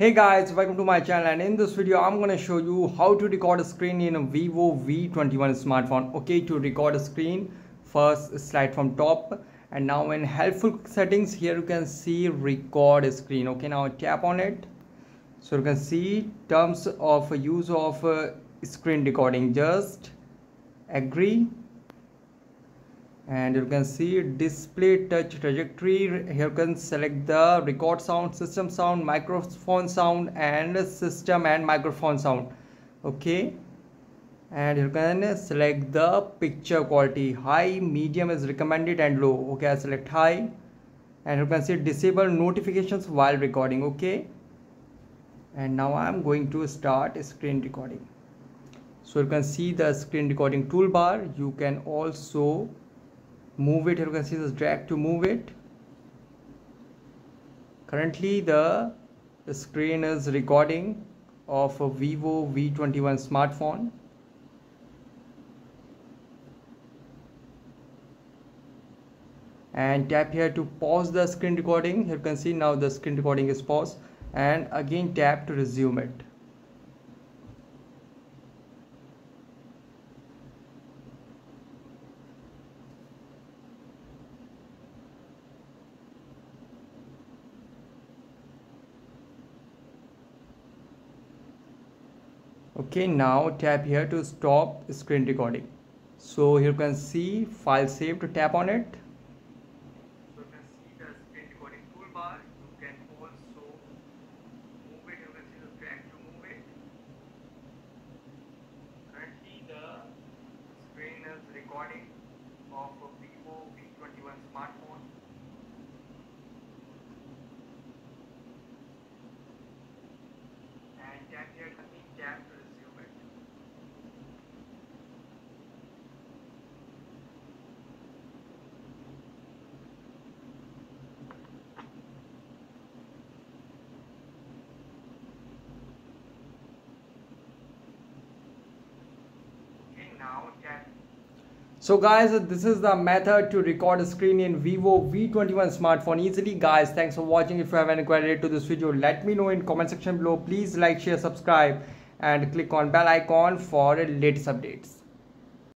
Hey guys, welcome to my channel and in this video I'm going to show you how to record a screen in a Vivo V21 smartphone. Okay, to record a screen, first slide from top and now in helpful settings here you can see record a screen. Okay, now tap on it. So you can see terms of use of uh, screen recording. Just agree and you can see display touch trajectory. Here you can select the record sound system sound microphone sound and system and microphone sound. Okay? And you can select the picture quality. High medium is recommended and low. Okay i select high. And you can see disable notifications while recording. Okay? And now i'm going to start screen recording. So you can see the screen recording toolbar. You can also move it here you can see this drag to move it. Currently the, screen is recording of a Vivo V21 smartphone. And tap here to pause the screen recording. Here you can see now the screen recording is paused. And again tap to resume it okay now tap here to stop screen recording. So here you can see file saved to tap on it. So you can see the screen recording is recording of Vivo V21 smartphone and tap here to tap to resume it. Okay, now tap so guys this is the method to record a screen in vivo v21 smartphone easily. Guys thanks for watching. If you have any query to this video let me know in comment section below. Please like share subscribe and click on bell icon for latest updates